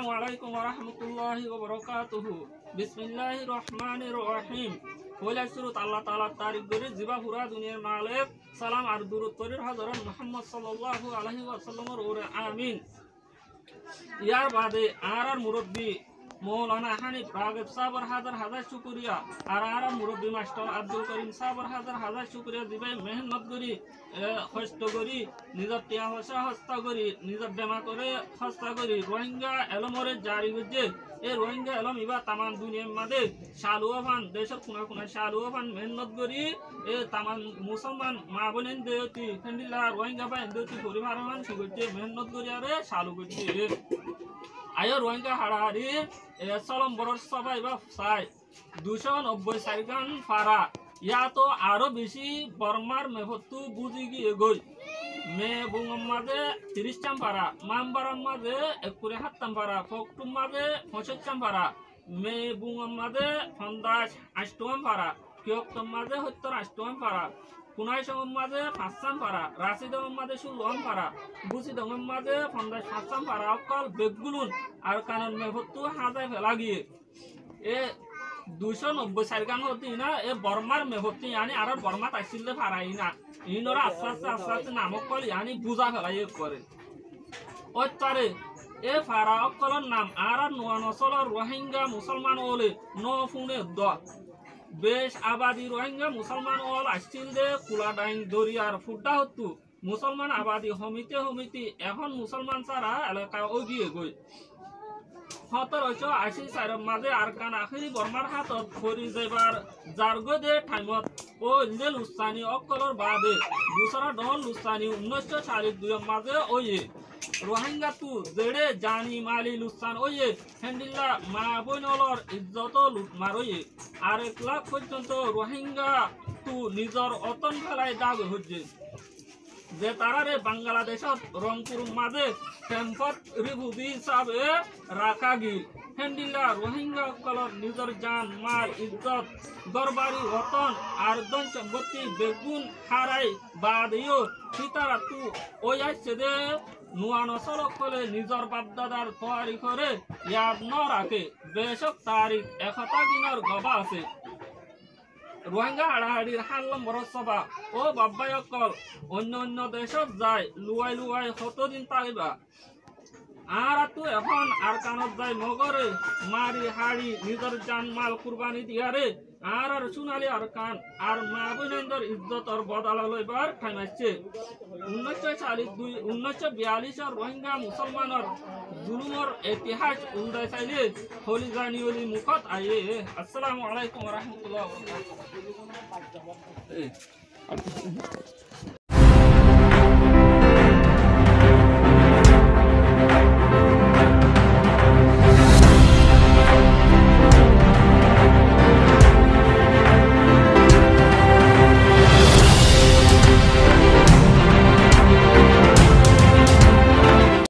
আসসালামু আলাইকুম রহমতুল্লাহি বরকাতুহু ইয়ার বাদে আর আর মুরব্বী মৌলানা হানিফ রাগিব সাবর হাজার হাজার শুকুরিয়া। আর আর মুরব্বী মাস্টার আব্দুল করিম সাবর হাজার হাজার শুকুরিয়া দিবাই মেহনত করি কষ্ট করি, নিজের টিয়া পয়সা হস্তা করি, নিজের বেমা করে হস্তা করি। রোহিঙ্গা এলমরে জারি হচ্ছে এই রোহিঙ্গা এলম ইবা তামান দুনিয়ার মাঝে শালুয়া ফান দেশের কোনা কোনা শালুয়া ফান মেহনত করি। এ তামান মুসলমান মা বোনেন দেয়তি ফেন্ডিলা রোহিঙ্গা পাই দেয়তি পরিবার করছে মেহনত করি আরে শালু করছে। আয়ো রোহিঙ্গা হাড়াহাড়ি চলম বড় সবাই বা চাই। দুশো নব্বই চারিখান ফারা ইয়াতো আরও বেশি বর্মার মেভত্তু বুঝি গিয়ে গই মে বুঙম মাঝে তিরিশটাম পারা মামবারাম মাঝে একুরে সাতটাম পারা ফকটুম মাঝে পঁচিশটাম পারা মে বুঙম মাঝে পঞ্চাশ আষ্টম পারা কিয়ক্তম মাঝে সত্তর আষ্টম পারা এ বর্মার মেহতি আনি আর বর্মা তাইছিলে ফারাই না ইনরা আস্তে আস্তে আস্তে আস্তে নামক কল আনি বুঝা ফেলাই করে তারে এ ফারা নাম আর নোয়া নসলর রোহিঙ্গা মুসলমান ওলে ন ফুনে বেশ আবাদি রোহিঙ্গা, মুসলমান ওল আসছিল দে কুলা ডাইন দরিয়ার ফুড্ডা হতু মুসলমান আবাদি সমিতি সমিতি এখন মুসলমান ছাড়া এলাকা ওগিয়ে গই সতেরোশো আশি চাৰৰ মাজে আৰকান আখেৰি বৰ্মাৰ হাতত ভৰি যাইবাৰ জাৰ্গৈ দে টাইমত ও ইলে লুস্তানি অকলৰ বাদে। দুচৰা দল লুস্তানি ঊনৈছশ চাৰি দুইৰ মাজে ওয়ে রোহিঙ্গাতু জেড়ে জানি মালি লুস্তান ওয়ে হেন্ডিল্লা মা বইনলর ইজ্জত মারয়ে আর এক লাখ পর্যন্ত রোহিঙ্গা তু নিজর অতন ফেলাই দাগ হচ্ছে যে তারারে বাংলাদেশত রংপুর মাঝে টেম্পত রিভুবি হিসাবে রাখা গিল হেন্ডিলা রোহিঙ্গা সকলের নিজের জান মাল ইজ্জত গরবারি রতন, আর দন সম্পত্তি বেগুন হারাই বাদিও সীতারা তু ওই আসছে দে নোয়া নিজের বাপদাদার তৈরি করে ইয়াদ ন রাখে বেশক তারিখ একতা দিনের গবা আছে। রোহিঙ্গা ও বাব্বাই অকল অন্য অন্য দেশত যায় লুয়াই লুয়াই কতদিন তাইবা আর তো এখন আর কানত যায় নগরে মারি হাড়ি নিজের জান মাল কুরবানি দিয়ারে আর আর সোনালি আর কান, আর মা ইজ্জত আর বদলা লইবার ঠাইমাইছে উনিশশো চালিশ দুই, উনিশশো বিয়াল্লিশর রোহিঙ্গা মুসলমানের জুলুমর ইতিহাস উল্টাই চাইলে হলি জানি হলি মুখত আইয়ে। আসসালামু আলাইকুম রহমতুল্লাহ